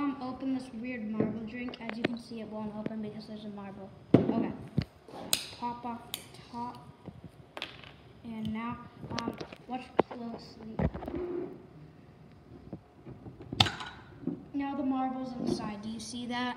um open this weird marble drink. As you can see, it won't open because there's a marble. Okay. Pop off the top. And now, um, watch closely. Now the marble's inside. Do you see that?